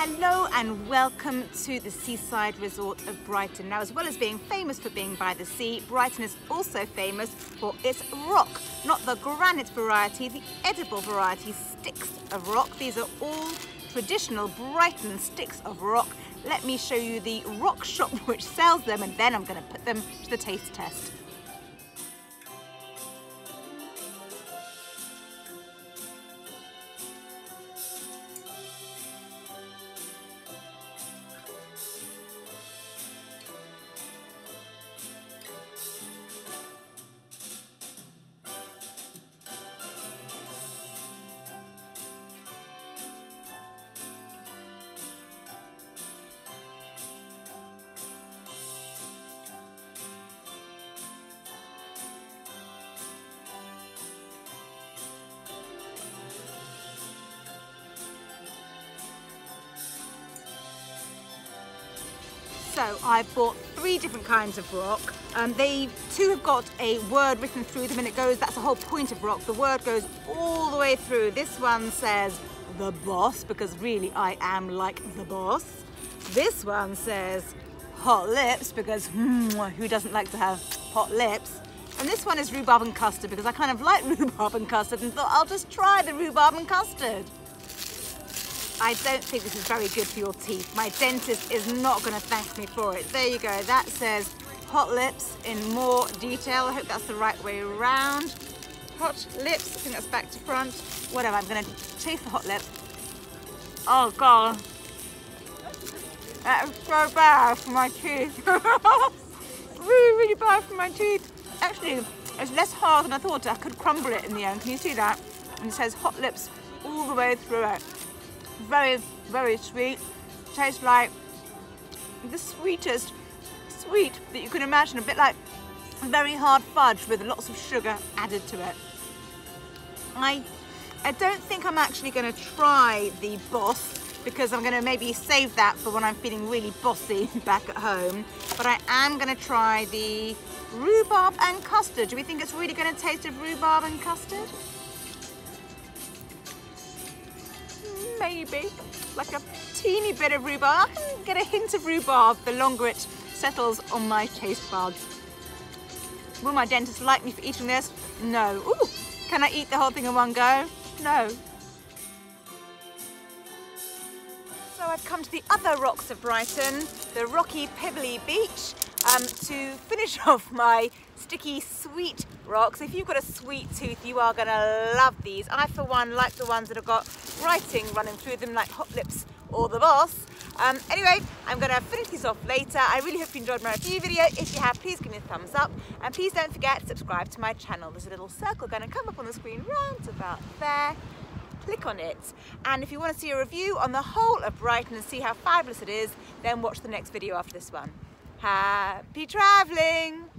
Hello and welcome to the seaside resort of Brighton. Now, as well as being famous for being by the sea, Brighton is also famous for its rock. Not the granite variety, the edible variety, sticks of rock. These are all traditional Brighton sticks of rock. Let me show you the rock shop which sells them and then I'm going to put them to the taste test. So I've bought three different kinds of rock. Um, they two have got a word written through them and it goes, that's the whole point of rock. The word goes all the way through. This one says the boss because really I am like the boss. This one says hot lips because hmm, who doesn't like to have hot lips? And this one is rhubarb and custard because I kind of like rhubarb and custard and thought I'll just try the rhubarb and custard. I don't think this is very good for your teeth. My dentist is not going to thank me for it. There you go. That says hot lips in more detail. I hope that's the right way around. Hot lips. I think that's back to front. Whatever. I'm going to taste the hot lip. Oh, God. That is so bad for my teeth. really, really bad for my teeth. Actually, it's less hard than I thought. I could crumble it in the end. Can you see that? And it says hot lips all the way through it very, very sweet. Tastes like the sweetest sweet that you can imagine, a bit like very hard fudge with lots of sugar added to it. I, I don't think I'm actually going to try the boss because I'm going to maybe save that for when I'm feeling really bossy back at home. But I am going to try the rhubarb and custard. Do we think it's really going to taste of rhubarb and custard? Maybe, like a teeny bit of rhubarb. I can get a hint of rhubarb the longer it settles on my taste buds. Will my dentist like me for eating this? No. Ooh, can I eat the whole thing in one go? No. So I've come to the other rocks of Brighton, the rocky Pebbly Beach, um, to finish off my sticky sweet rocks. If you've got a sweet tooth, you are gonna love these. I, for one, like the ones that have got writing running through them like Hot Lips or The Boss. Um, anyway, I'm gonna finish these off later. I really hope you enjoyed my review video. If you have, please give me a thumbs up. And please don't forget to subscribe to my channel. There's a little circle gonna come up on the screen round about there click on it. And if you want to see a review on the whole of Brighton and see how fabulous it is, then watch the next video after this one. Happy travelling!